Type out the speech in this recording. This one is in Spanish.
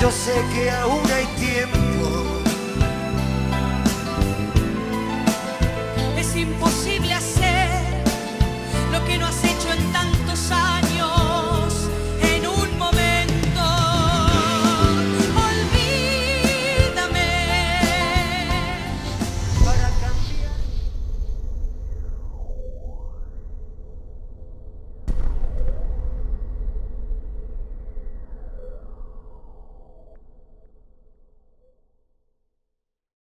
Yo sé que aún hay tiempo. Es imposible